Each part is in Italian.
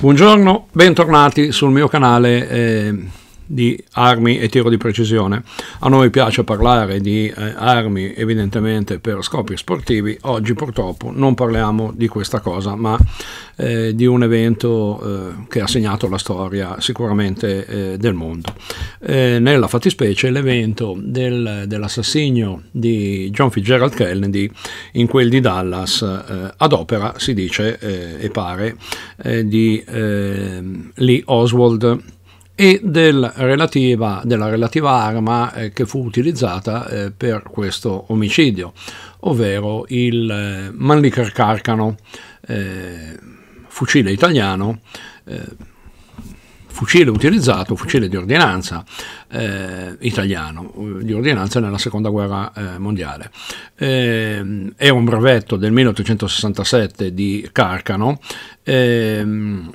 Buongiorno, bentornati sul mio canale eh, di armi e tiro di precisione. A noi piace parlare di eh, armi evidentemente per scopi sportivi, oggi purtroppo non parliamo di questa cosa ma eh, di un evento eh, che ha segnato la storia sicuramente eh, del mondo. Eh, nella fattispecie l'evento del, dell'assassinio di John Fitzgerald Kennedy in quel di Dallas eh, ad opera si dice e pare di Lee Oswald e del relativa, della relativa arma eh, che fu utilizzata eh, per questo omicidio, ovvero il eh, Mannlicher Carcano, eh, fucile italiano, fucile utilizzato, fucile di ordinanza eh, italiano, di ordinanza nella seconda guerra eh, mondiale. Eh, è un brevetto del 1867 di Carcano. Ehm,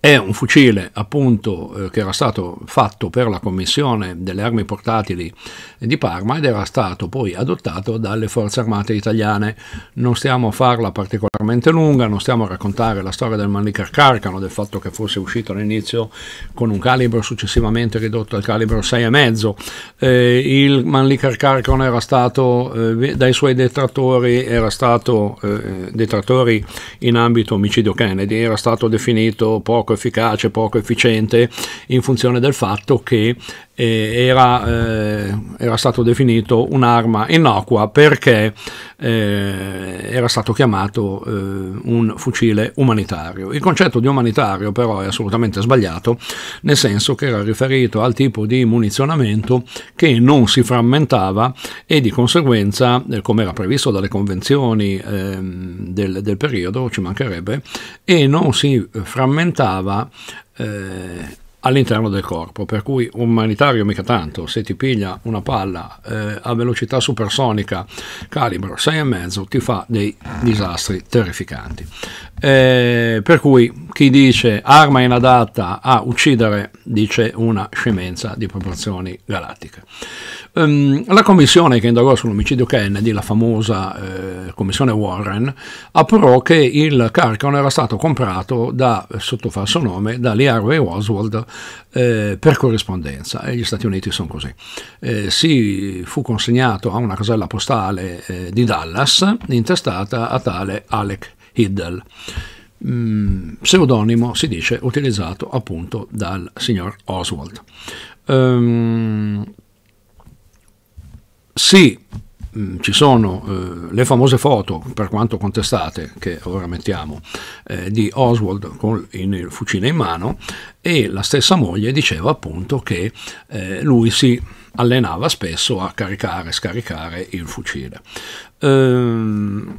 è un fucile appunto eh, che era stato fatto per la commissione delle armi portatili di Parma ed era stato poi adottato dalle forze armate italiane. Non stiamo a farla particolarmente lunga, non stiamo a raccontare la storia del Mannlicher Carcano, del fatto che fosse uscito all'inizio con un calibro successivamente ridotto al calibro 6,5. Eh, il Mannlicher Carcano era stato eh, dai suoi detrattori, era stato eh, detrattori in ambito omicidio Kennedy, era stato definito poco poco efficace, poco efficiente in funzione del fatto che era, eh, era, stato definito un'arma innocua perché eh, era stato chiamato eh, un fucile umanitario. Il concetto di umanitario però è assolutamente sbagliato, nel senso che era riferito al tipo di munizionamento che non si frammentava e di conseguenza, eh, come era previsto dalle convenzioni ehm, del, del periodo, ci mancherebbe, e non si frammentava eh, all'interno del corpo, per cui umanitario mica tanto, se ti piglia una palla eh, a velocità supersonica calibro 6,5 ti fa dei disastri terrificanti. Eh, per cui chi dice arma inadatta a uccidere dice una scemenza di proporzioni galattiche. Um, la commissione che indagò sull'omicidio Kennedy, la famosa eh, commissione Warren, approvò che il Carcano era stato comprato da, sotto falso nome da Lee Harvey Oswald eh, per corrispondenza e gli Stati Uniti sono così. Eh, si fu consegnato a una casella postale eh, di Dallas intestata a tale Alec Hiddle. Mm, pseudonimo si dice utilizzato appunto dal signor Oswald. Um, sì, mm, ci sono eh, le famose foto, per quanto contestate, che ora mettiamo, eh, di Oswald con il fucile in mano e la stessa moglie diceva appunto che eh, lui si allenava spesso a caricare e scaricare il fucile. Ehm,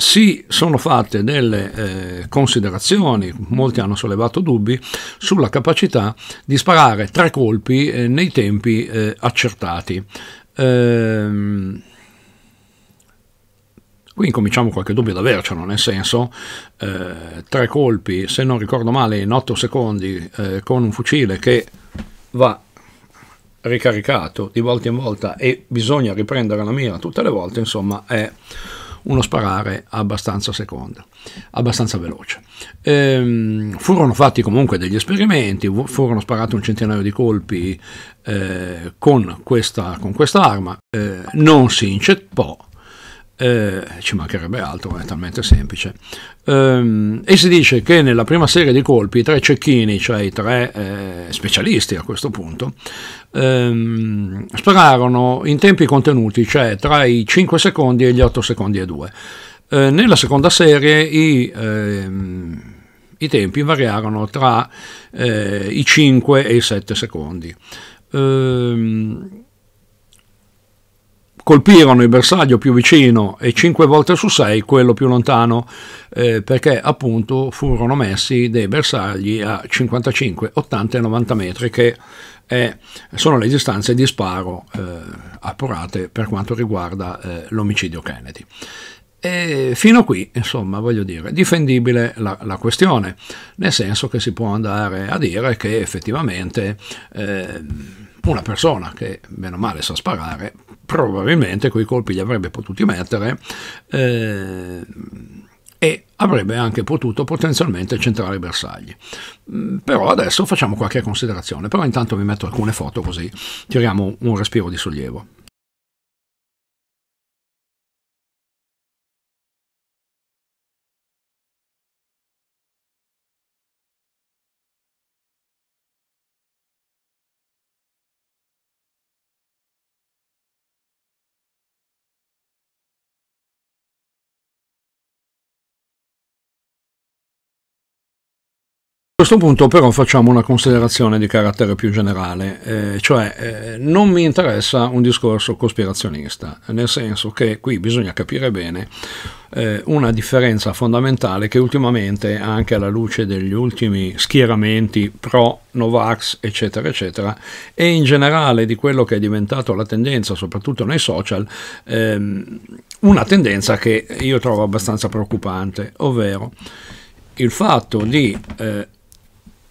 si sono fatte delle eh, considerazioni, molti hanno sollevato dubbi, sulla capacità di sparare tre colpi eh, nei tempi eh, accertati. Ehm, qui incominciamo qualche dubbio ad avercelo, nel senso, eh, tre colpi, se non ricordo male, in 8 secondi eh, con un fucile che va ricaricato di volta in volta e bisogna riprendere la mira tutte le volte, insomma, è uno sparare abbastanza secondo, abbastanza veloce. Ehm, furono fatti comunque degli esperimenti, furono sparati un centinaio di colpi eh, con, questa, con arma, eh, non si inceppò, eh, ci mancherebbe altro, è talmente semplice. Um, e si dice che nella prima serie di colpi i tre cecchini, cioè i tre eh, specialisti a questo punto, um, spararono in tempi contenuti, cioè tra i 5 secondi e gli 8 secondi e 2. Uh, nella seconda serie i, uh, i tempi variarono tra uh, i 5 e i 7 secondi. Colpirono il bersaglio più vicino e 5 volte su 6 quello più lontano, eh, perché appunto furono messi dei bersagli a 55, 80 e 90 metri, che è, sono le distanze di sparo eh, appurate per quanto riguarda eh, l'omicidio Kennedy. E fino a qui, insomma, voglio dire, difendibile la, la, questione, nel senso che si può andare a dire che effettivamente eh, una persona che bene o male sa sparare probabilmente quei colpi li avrebbe potuti mettere eh, e avrebbe anche potuto potenzialmente centrare i bersagli. Mm, però adesso facciamo qualche considerazione, però intanto vi metto alcune foto così tiriamo un respiro di sollievo. A questo punto però facciamo una considerazione di carattere più generale, eh, cioè eh, non mi interessa un discorso cospirazionista, nel senso che qui bisogna capire bene eh, una differenza fondamentale che ultimamente, anche alla luce degli ultimi schieramenti pro Novax, eccetera, eccetera, e in generale di quello che è diventato la tendenza, soprattutto nei social, ehm, una tendenza che io trovo abbastanza preoccupante, ovvero il fatto di eh,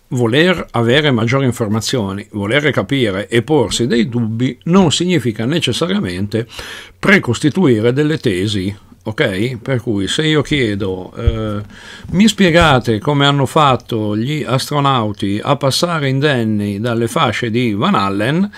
voler avere maggiori informazioni, voler capire e porsi dei dubbi non significa necessariamente precostituire delle tesi. Ok? Per cui se io chiedo, eh, mi spiegate come hanno fatto gli astronauti a passare indenni dalle fasce di Van Allen,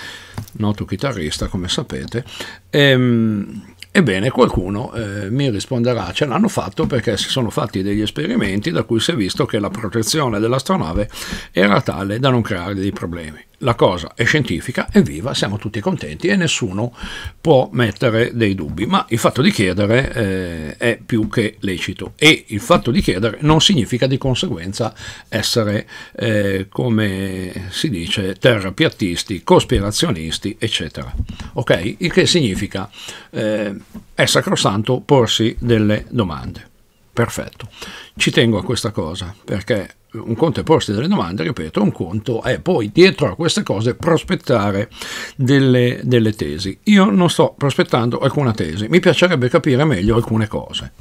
noto chitarrista come sapete, ehm, Ebbene, qualcuno eh, mi risponderà, ce l'hanno fatto perché si sono fatti degli esperimenti da cui si è visto che la protezione dell'astronave era tale da non creare dei problemi la cosa è scientifica, è viva, siamo tutti contenti e nessuno può mettere dei dubbi, ma il fatto di chiedere eh, è più che lecito e il fatto di chiedere non significa di conseguenza essere, eh, come si dice, terrapiattisti, cospirazionisti, eccetera. Ok? Il che significa eh, è sacrosanto porsi delle domande. Perfetto. Ci tengo a questa cosa perché un conto è porsi delle domande, ripeto, un conto è poi dietro a queste cose prospettare delle, delle tesi. Io non sto prospettando alcuna tesi, mi piacerebbe capire meglio alcune cose.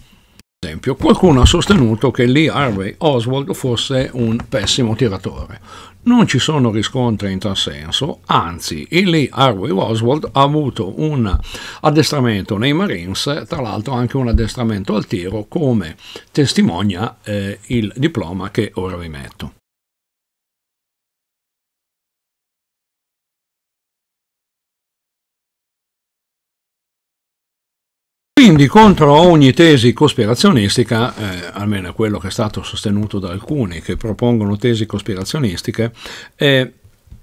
Esempio, qualcuno ha sostenuto che Lee Harvey Oswald fosse un pessimo tiratore. Non ci sono riscontri in tal senso, anzi, il Lee Harvey Oswald ha avuto un addestramento nei Marines, tra l'altro anche un addestramento al tiro, come testimonia eh, il diploma che ora vi metto. Quindi contro ogni tesi cospirazionistica, eh, almeno quello che è stato sostenuto da alcuni che propongono tesi cospirazionistiche, eh,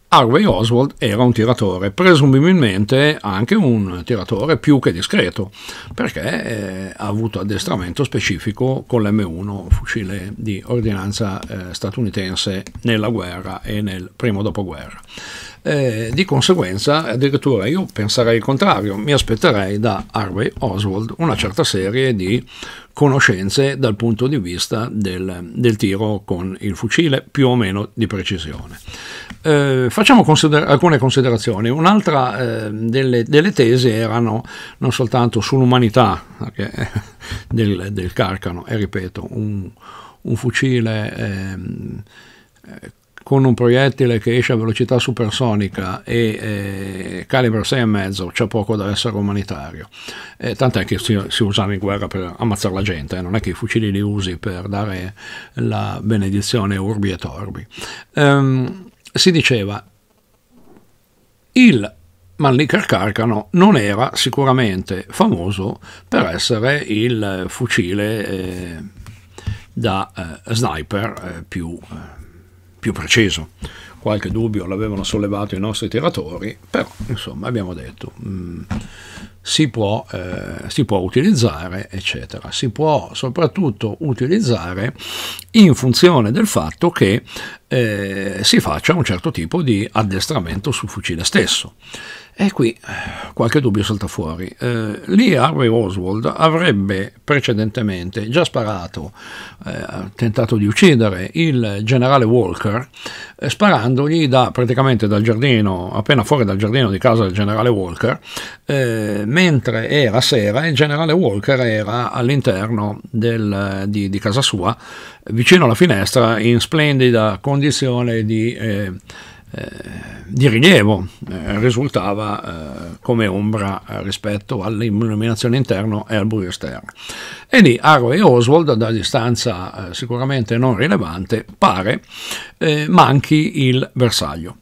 Harvey Oswald era un tiratore, presumibilmente anche un tiratore più che discreto, perché eh, ha avuto addestramento specifico con l'M1, fucile di ordinanza eh, statunitense nella guerra e nel primo dopoguerra. Eh, di conseguenza, addirittura io penserei il contrario, mi aspetterei da Harvey Oswald una certa serie di conoscenze dal punto di vista del, del tiro con il fucile, più o meno di precisione. Eh, facciamo consider- alcune considerazioni. Un'altra eh, delle, delle, tesi erano non soltanto sull'umanità del, del, Carcano, e ripeto, un, un fucile ehm, con un proiettile che esce a velocità supersonica e eh, calibro 6,5 c'è poco da essere umanitario. Eh, tant'è che si, si, usano in guerra per ammazzare la gente, eh, non è che i fucili li usi per dare la benedizione urbi e torbi. Um, si diceva il Mannlicher Carcano non era sicuramente famoso per essere il fucile eh, da eh, sniper eh, più più preciso. Qualche dubbio l'avevano sollevato i nostri tiratori, però insomma abbiamo detto mh, mm, si, può, eh, si può utilizzare, eccetera. Si può soprattutto utilizzare in funzione del fatto che eh, si faccia un certo tipo di addestramento sul fucile stesso. E qui eh, qualche dubbio salta fuori. Eh, lì Harvey Oswald avrebbe precedentemente già sparato, eh, tentato di uccidere il generale Walker, eh, sparandogli da, praticamente dal giardino, appena fuori dal giardino di casa del generale Walker, eh, mentre era sera il generale Walker era all'interno del, di, di, casa sua, vicino alla finestra, in splendida condizione di eh, eh, di rilievo eh, risultava eh, come ombra rispetto all'illuminazione interna e al buio esterno. E lì Arrow e Oswald, da distanza sicuramente non rilevante, pare manchi il bersaglio.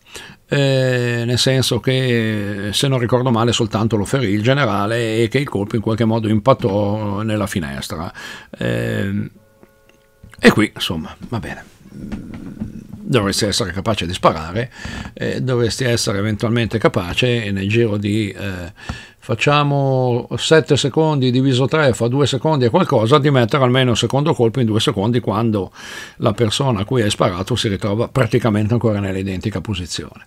Eh, nel senso che se non ricordo male soltanto lo ferì il generale e che il colpo in qualche modo impattò nella finestra. Eh, e qui insomma va bene dovresti essere capace di sparare, eh, dovresti essere eventualmente capace nel giro di eh, facciamo 7 secondi diviso 3 fa 2 secondi e qualcosa di mettere almeno il secondo colpo in 2 secondi quando la persona a cui hai sparato si ritrova praticamente ancora nell'identica posizione.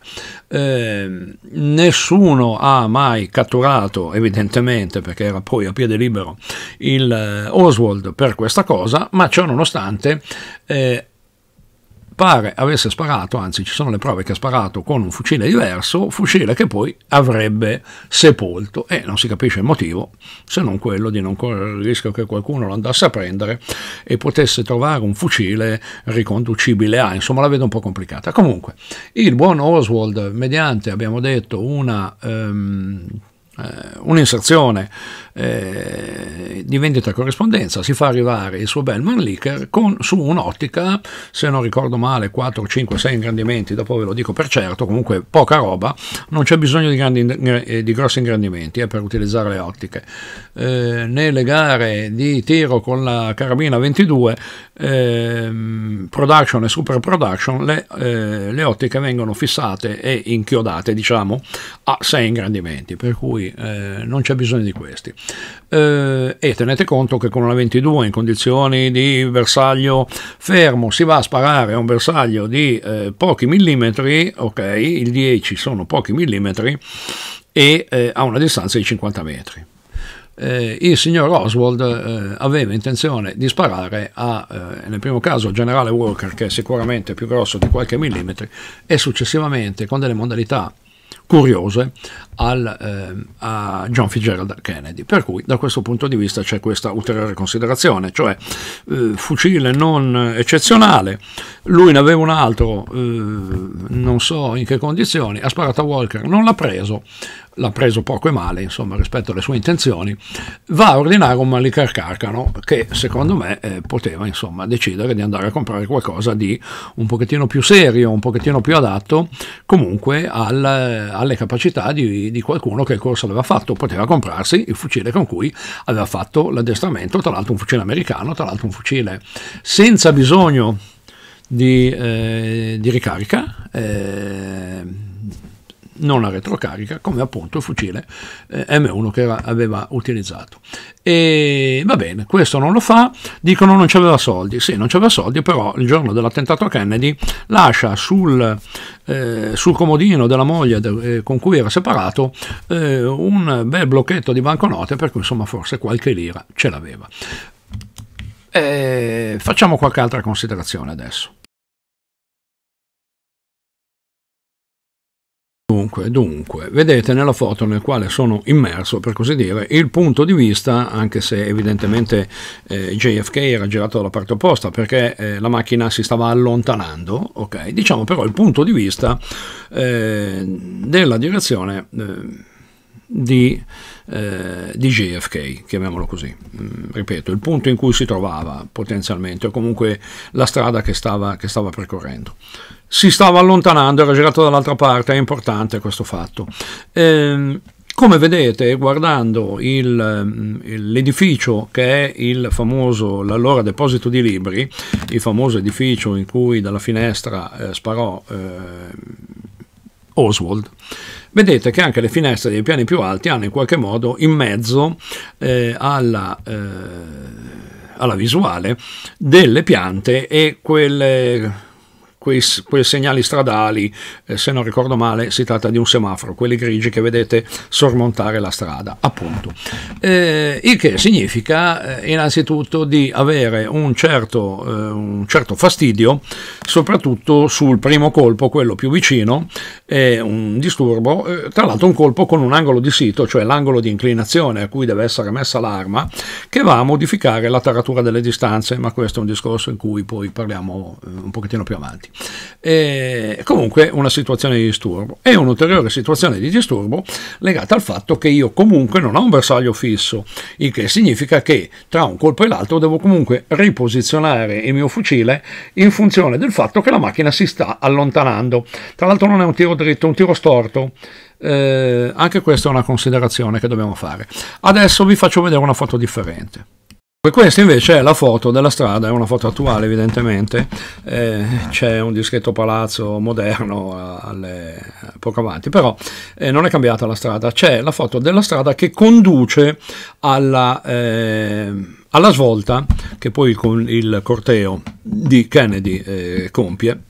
Eh, nessuno ha mai catturato, evidentemente perché era poi a piede libero, il eh, Oswald per questa cosa, ma ciò nonostante eh, pare avesse sparato, anzi ci sono le prove che ha sparato con un fucile diverso, fucile che poi avrebbe sepolto e non si capisce il motivo se non quello di non correre il rischio che qualcuno lo andasse a prendere e potesse trovare un fucile riconducibile a, insomma la vedo un po' complicata. Comunque, il buon Oswald, mediante abbiamo detto una... Um, un'inserzione eh, di vendita corrispondenza si fa arrivare il suo Bellman Licker con, su un'ottica, se non ricordo male, 4, 5, 6 ingrandimenti, dopo ve lo dico per certo, comunque poca roba, non c'è bisogno di, grandi, eh, di grossi ingrandimenti eh, per utilizzare le ottiche. Eh, nelle gare di tiro con la carabina 22, ehm, production e super production, le, eh, le, ottiche vengono fissate e inchiodate, diciamo, a 6 ingrandimenti, per cui eh, non c'è bisogno di questi eh, e tenete conto che con una 22 in condizioni di bersaglio fermo si va a sparare a un bersaglio di eh, pochi millimetri, ok, il 10 sono pochi millimetri e eh, a una distanza di 50 metri. Eh, il signor Oswald eh, aveva intenzione di sparare a, eh, nel primo caso, generale Walker, che è sicuramente più grosso di qualche millimetro, e successivamente con delle modalità curiose al, eh, a John Fitzgerald Kennedy. Per cui da questo punto di vista c'è questa ulteriore considerazione, cioè eh, fucile non eccezionale, lui ne aveva un altro, eh, non so in che condizioni, ha sparato a Walker, non l'ha preso, l'ha preso poco e male, insomma, rispetto alle sue intenzioni, va a ordinare un Maliker Carcano che secondo me eh, poteva, insomma, decidere di andare a comprare qualcosa di un pochettino più serio, un pochettino più adatto comunque al, alle capacità di, di, qualcuno che il corso aveva fatto, poteva comprarsi il fucile con cui aveva fatto l'addestramento, tra l'altro un fucile americano, tra l'altro un fucile senza bisogno di, eh, di ricarica. Eh, non a retrocarica, come appunto il fucile eh, M1 che aveva utilizzato. E va bene, questo non lo fa, dicono non c'aveva soldi, sì, non c'aveva soldi, però il giorno dell'attentato a Kennedy lascia sul, eh, sul comodino della moglie de, eh, con cui era separato eh, un bel blocchetto di banconote, per cui insomma forse qualche lira ce l'aveva. Eh, facciamo qualche altra considerazione adesso. Dunque, dunque, vedete nella foto nel quale sono immerso, per così dire, il punto di vista, anche se evidentemente eh, JFK era girato dalla parte opposta perché eh, la macchina si stava allontanando, ok? Diciamo però il punto di vista eh, della direzione eh, di, eh, di, JFK, chiamiamolo così. Mm, ripeto, il punto in cui si trovava potenzialmente, o comunque la strada che stava, che stava percorrendo si stava allontanando, era girato dall'altra parte, è importante questo fatto. Eh, come vedete, guardando il, l'edificio che è il famoso, l'allora deposito di libri, il famoso edificio in cui dalla finestra eh, sparò eh, Oswald, vedete che anche le finestre dei piani più alti hanno in qualche modo in mezzo eh, alla, eh, alla visuale delle piante e quelle quei, quei segnali stradali, eh, se non ricordo male si tratta di un semaforo, quelli grigi che vedete sormontare la strada, appunto. Eh, il che significa eh, innanzitutto di avere un certo, eh, un certo, fastidio, soprattutto sul primo colpo, quello più vicino, è un disturbo, eh, tra l'altro un colpo con un angolo di sito, cioè l'angolo di inclinazione a cui deve essere messa l'arma, che va a modificare la taratura delle distanze, ma questo è un discorso in cui poi parliamo eh, un pochettino più avanti. E comunque una situazione di disturbo. E un'ulteriore situazione di disturbo legata al fatto che io comunque non ho un bersaglio fisso, il che significa che tra un colpo e l'altro devo comunque riposizionare il mio fucile in funzione del fatto che la macchina si sta allontanando. Tra l'altro non è un tiro dritto, è un tiro storto. Eh, anche questa è una considerazione che dobbiamo fare. Adesso vi faccio vedere una foto differente. Questa invece è la foto della strada, è una foto attuale evidentemente, eh, c'è un discreto palazzo moderno alle, poco avanti, però eh, non è cambiata la strada, c'è la foto della strada che conduce alla, eh, alla svolta che poi il, il corteo di Kennedy eh, compie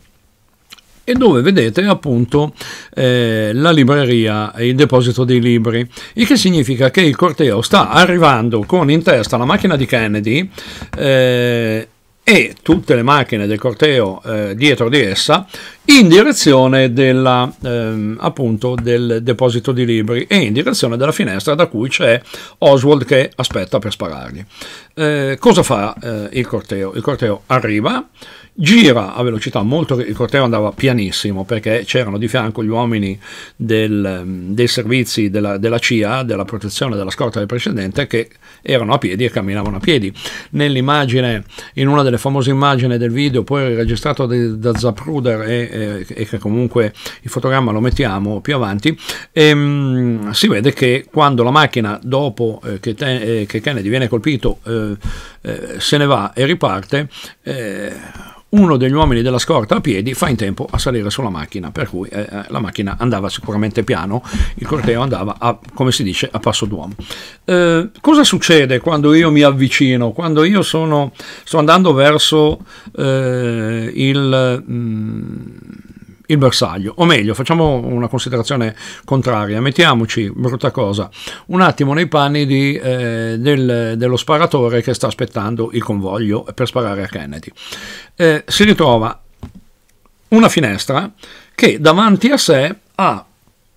e dove vedete appunto eh, la libreria, il deposito dei libri, il che significa che il corteo sta arrivando con in testa la macchina di Kennedy eh, e tutte le macchine del corteo eh, dietro di essa in direzione della, ehm, appunto del deposito di libri e in direzione della finestra da cui c'è Oswald che aspetta per sparargli. Eh, cosa fa eh, il corteo? Il corteo arriva, gira a velocità molto, il corteo andava pianissimo perché c'erano di fianco gli uomini del, dei servizi della, della, CIA, della protezione della scorta del precedente che erano a piedi e camminavano a piedi. Nell'immagine, in una delle famose immagini del video poi registrato da Zapruder e, e, e, che comunque il fotogramma lo mettiamo più avanti, ehm, si vede che quando la macchina dopo eh, che, te, eh, che, Kennedy viene colpito eh, eh se ne va e riparte, eh, uno degli uomini della scorta a piedi fa in tempo a salire sulla macchina, per cui eh, eh, la macchina andava sicuramente piano, il corteo andava, a, come si dice, a passo d'uomo. Eh, cosa succede quando io mi avvicino, quando io sono, sto andando verso eh, il... Mm, il bersaglio, o meglio, facciamo una considerazione contraria, mettiamoci, brutta cosa, un attimo nei panni di, eh, del, dello sparatore che sta aspettando il convoglio per sparare a Kennedy. Eh, si ritrova una finestra che davanti a sé ha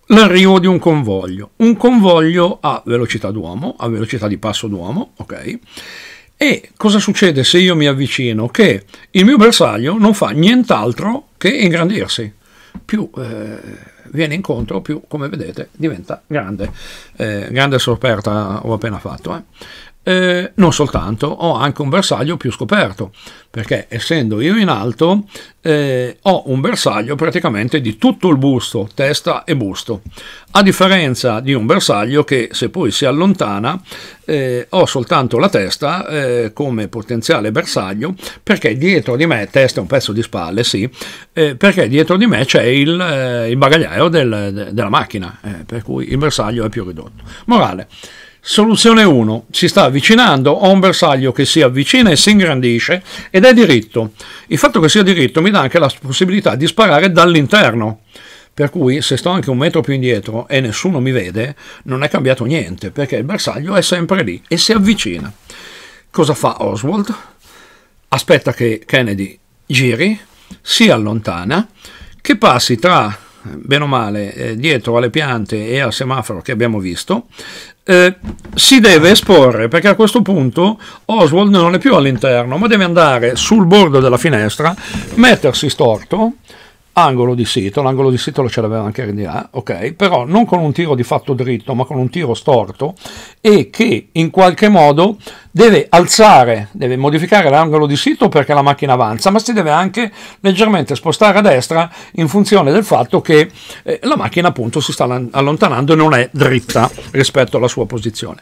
l'arrivo di un convoglio, un convoglio a velocità d'uomo, a velocità di passo d'uomo, ok? E cosa succede se io mi avvicino? Che il mio bersaglio non fa nient'altro che ingrandirsi più eh, viene incontro, più, come vedete, diventa grande. Eh, grande scoperta ho appena fatto. Eh. Non soltanto, ho anche un bersaglio più scoperto, perché essendo io in alto eh, ho un bersaglio praticamente di tutto il busto, testa e busto, a differenza di un bersaglio che se poi si allontana eh, ho soltanto la testa eh, come potenziale bersaglio, perché dietro di me, testa è un pezzo di spalle, sì, eh, perché dietro di me c'è il, eh, il bagagliaio del, de, della macchina, per cui il bersaglio è più ridotto. Morale. Soluzione 1. Si sta avvicinando, ho un bersaglio che si avvicina e si ingrandisce ed è diritto. Il fatto che sia diritto mi dà anche la possibilità di sparare dall'interno. Per cui se sto anche un metro più indietro e nessuno mi vede, non è cambiato niente, perché il bersaglio è sempre lì e si avvicina. Cosa fa Oswald? Aspetta che Kennedy giri, si allontana, che passi tra bene o male, eh, dietro alle piante e al semaforo che abbiamo visto, eh, si deve esporre perché a questo punto Oswald non è più all'interno, ma deve andare sul bordo della finestra, mettersi storto angolo di sito, l'angolo di sito lo ce l'aveva anche RDA, ok, però non con un tiro di fatto dritto, ma con un tiro storto e che in qualche modo deve alzare, deve modificare l'angolo di sito perché la macchina avanza, ma si deve anche leggermente spostare a destra in funzione del fatto che eh, la macchina appunto si sta allontanando e non è dritta rispetto alla sua posizione.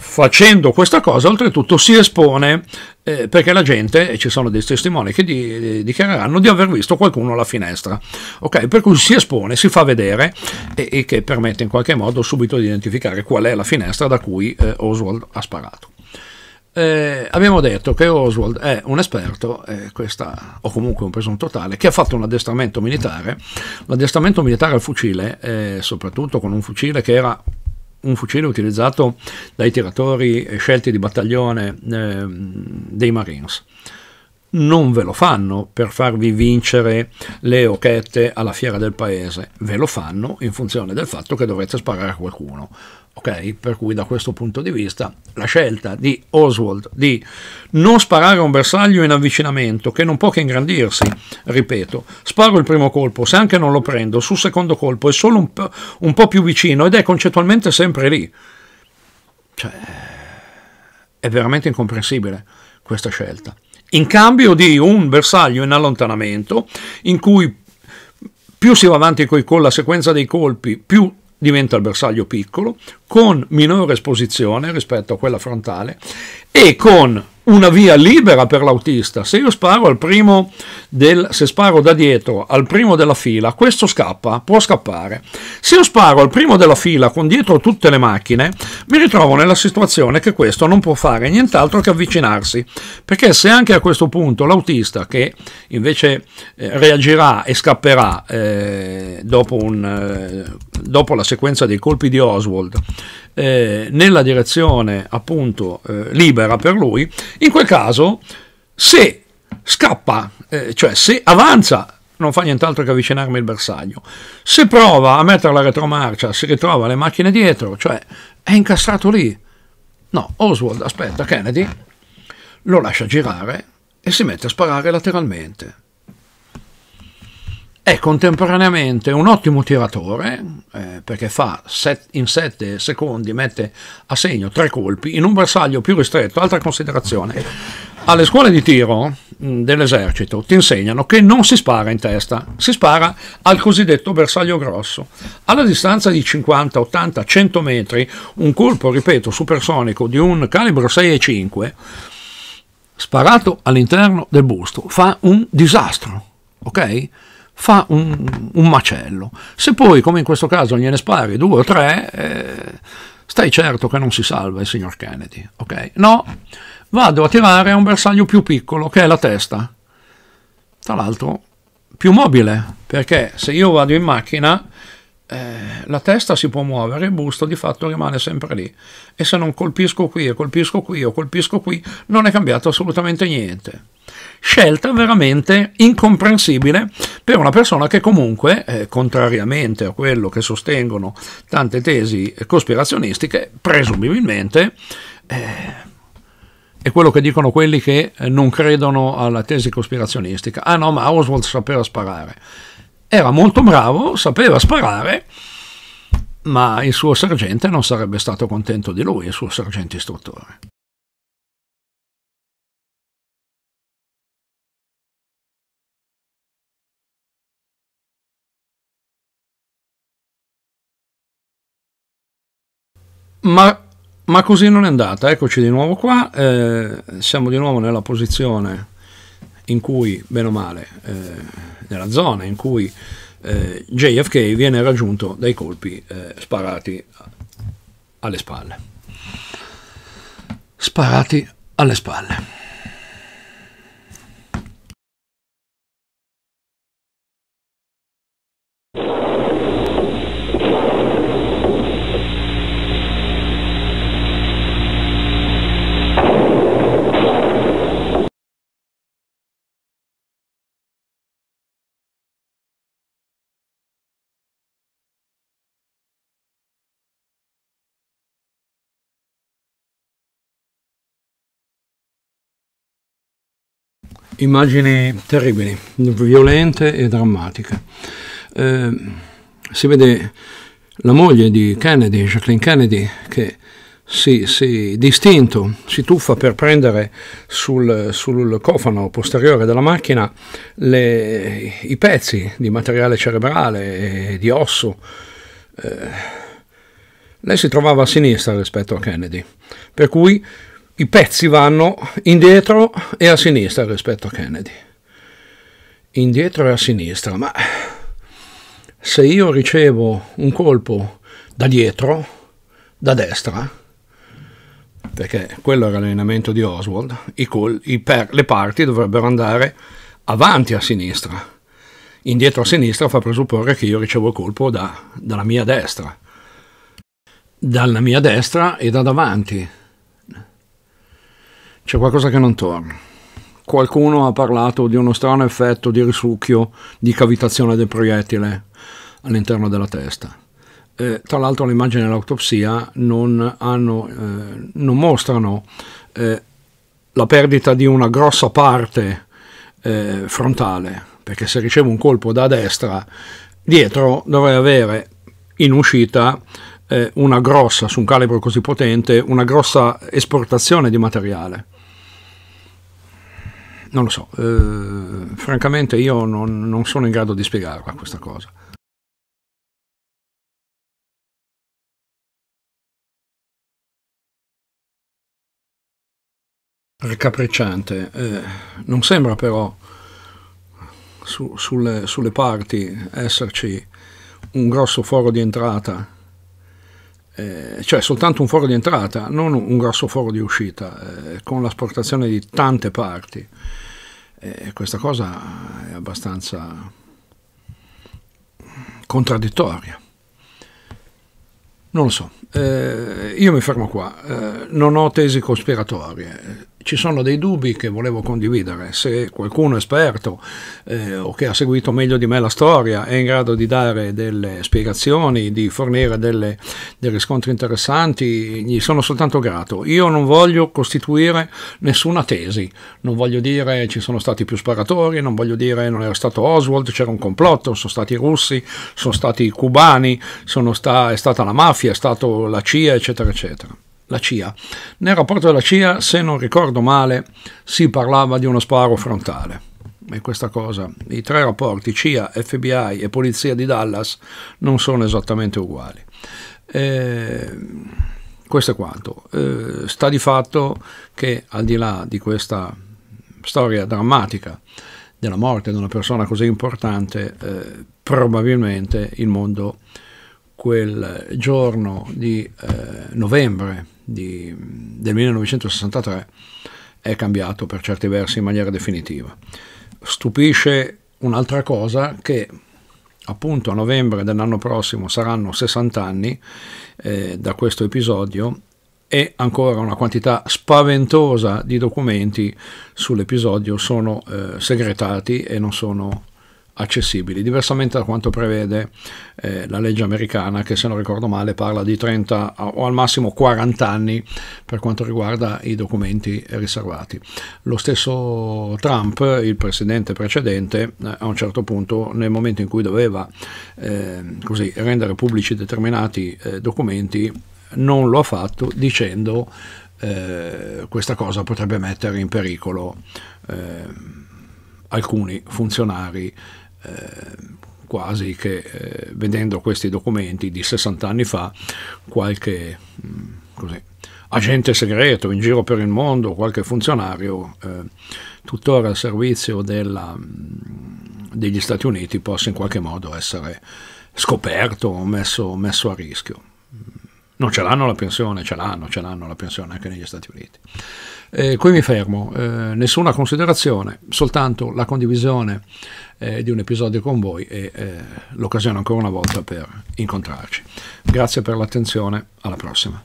Facendo questa cosa, oltretutto, si espone eh, perché la gente, e ci sono dei testimoni che di, di, dichiareranno di aver visto qualcuno alla finestra. Ok, per cui si espone, si fa vedere e, e, che permette in qualche modo subito di identificare qual è la finestra da cui eh, Oswald ha sparato. Eh, abbiamo detto che Oswald è un esperto, eh, questa, o comunque un presunto tale, che ha fatto un addestramento militare. L'addestramento militare al fucile, eh, soprattutto con un fucile che era un fucile utilizzato dai tiratori scelti di battaglione eh, dei Marines. Non ve lo fanno per farvi vincere le occhette alla fiera del paese, ve lo fanno in funzione del fatto che dovrete sparare a qualcuno. Ok? Per cui da questo punto di vista la scelta di Oswald di non sparare a un bersaglio in avvicinamento, che non può che ingrandirsi, ripeto, sparo il primo colpo, se anche non lo prendo, sul secondo colpo è solo un po', un po più vicino ed è concettualmente sempre lì. Cioè, è veramente incomprensibile questa scelta. In cambio di un bersaglio in allontanamento, in cui più si va avanti con la sequenza dei colpi, più diventa il bersaglio piccolo, con minore esposizione rispetto a quella frontale e con una via libera per l'autista. Se io sparo del, se sparo da dietro al primo della fila, questo scappa, può scappare. Se io sparo al primo della fila con dietro tutte le macchine, mi ritrovo nella situazione che questo non può fare nient'altro che avvicinarsi, perché se anche a questo punto l'autista che invece eh, reagirà e scapperà eh, dopo, un, eh, dopo la sequenza dei colpi di Oswald eh, nella direzione appunto eh, libera per lui, in quel caso se scappa, eh, cioè se avanza non fa nient'altro che avvicinarmi il bersaglio. Se prova a mettere la retromarcia, si ritrova le macchine dietro, cioè è incastrato lì. No, Oswald aspetta Kennedy, lo lascia girare e si mette a sparare lateralmente è contemporaneamente un ottimo tiratore eh, perché fa set, in 7 secondi mette a segno tre colpi in un bersaglio più ristretto. Altra considerazione, alle scuole di tiro mh, dell'esercito ti insegnano che non si spara in testa, si spara al cosiddetto bersaglio grosso. Alla distanza di 50, 80, 100 metri, un colpo, ripeto, supersonico di un calibro 6,5 sparato all'interno del busto fa un disastro, ok? Fa un, un, macello. Se poi, come in questo caso, gliene spari due o tre, eh, stai certo che non si salva il signor Kennedy. ok? No, vado a tirare a un bersaglio più piccolo, che è la testa. Tra l'altro, più mobile, perché se io vado in macchina, eh, la testa si può muovere, il busto di fatto rimane sempre lì. E se non colpisco qui e colpisco qui o colpisco qui, non è cambiato assolutamente niente scelta veramente incomprensibile per una persona che comunque, eh, contrariamente a quello che sostengono tante tesi cospirazionistiche, presumibilmente eh, è quello che dicono quelli che eh, non credono alla tesi cospirazionistica. Ah no, ma Oswald sapeva sparare. Era molto bravo, sapeva sparare, ma il suo sergente non sarebbe stato contento di lui, il suo sergente istruttore. Ma, ma, così non è andata, eccoci di nuovo qua, eh, siamo di nuovo nella posizione in cui, bene o male, eh, nella zona in cui eh, JFK viene raggiunto dai colpi eh, sparati alle spalle. Sparati alle spalle. Immagini terribili, violente e drammatiche. Eh, si vede la moglie di Kennedy, Jacqueline Kennedy, che si, si distinto si tuffa per prendere sul, sul cofano posteriore della macchina le, i pezzi di materiale cerebrale e di osso. Eh, lei si trovava a sinistra rispetto a Kennedy, per cui i pezzi vanno indietro e a sinistra rispetto a Kennedy. Indietro e a sinistra, ma se io ricevo un colpo da dietro, da destra, perché quello era l'allenamento di Oswald, i col- i per- le parti dovrebbero andare avanti a sinistra. Indietro a sinistra fa presupporre che io ricevo il colpo da, dalla mia destra. Dalla mia destra e da davanti c'è qualcosa che non torna. Qualcuno ha parlato di uno strano effetto di risucchio, di cavitazione del proiettile all'interno della testa. eh, tra l'altro le immagini dell'autopsia non, hanno, eh, non mostrano eh, la perdita di una grossa parte eh, frontale, perché se riceve un colpo da destra, dietro dovrei avere in uscita eh, una grossa, su un calibro così potente, una grossa esportazione di materiale. Non lo so, eh, francamente io non, non sono in grado di spiegarla questa cosa. Raccapricciante, eh, non sembra però su, sulle, sulle parti esserci un grosso foro di entrata eh, cioè soltanto un foro di entrata, non un grosso foro di uscita, eh, con l'asportazione di tante parti. Eh, questa cosa è abbastanza contraddittoria. Non lo so, eh, io mi fermo qua, eh, non ho tesi cospiratorie, ci sono dei dubbi che volevo condividere. Se qualcuno esperto eh, o che ha seguito meglio di me la storia è in grado di dare delle spiegazioni, di fornire delle, dei riscontri interessanti, gli sono soltanto grato. Io non voglio costituire nessuna tesi, non voglio dire ci sono stati più sparatori, non voglio dire non era stato Oswald, c'era un complotto, sono stati i russi, sono stati i cubani, sta, è stata la mafia, è stato la CIA, eccetera, eccetera la CIA. Nel rapporto della CIA, se non ricordo male, si parlava di uno sparo frontale. E questa cosa, i tre rapporti CIA, FBI e Polizia di Dallas non sono esattamente uguali. Eh, questo è quanto. Eh, sta di fatto che al di là di questa storia drammatica della morte di una persona così importante, eh, probabilmente il mondo quel giorno di eh, novembre di, del 1963 è cambiato per certi versi in maniera definitiva. Stupisce un'altra cosa che appunto a novembre dell'anno prossimo saranno 60 anni eh, da questo episodio e ancora una quantità spaventosa di documenti sull'episodio sono eh, segretati e non sono accessibili, diversamente da quanto prevede eh, la legge americana che se non ricordo male parla di 30 o al massimo 40 anni per quanto riguarda i documenti riservati. Lo stesso Trump, il presidente precedente, eh, a un certo punto nel momento in cui doveva eh, così, rendere pubblici determinati eh, documenti non lo ha fatto dicendo eh, questa cosa potrebbe mettere in pericolo eh, alcuni funzionari quasi che eh, vedendo questi documenti di 60 anni fa qualche mh, mm, così, agente segreto in giro per il mondo, qualche funzionario eh, tuttora al servizio della, mh, mm, degli Stati Uniti possa in qualche modo essere scoperto o messo, messo a rischio. Non ce l'hanno la pensione, ce l'hanno, ce l'hanno la pensione anche negli Stati Uniti. Eh, qui mi fermo, eh, nessuna considerazione, soltanto la condivisione eh, di un episodio con voi e eh, l'occasione ancora una volta per incontrarci. Grazie per l'attenzione, alla prossima.